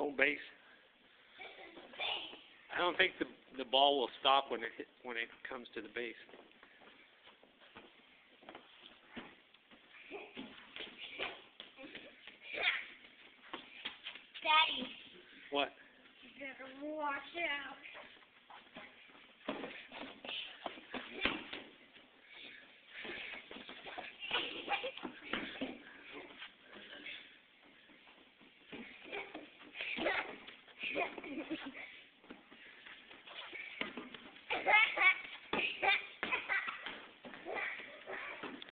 home base. I don't think the the ball will stop when it hit, when it comes to the base. Daddy. What? You better watch out.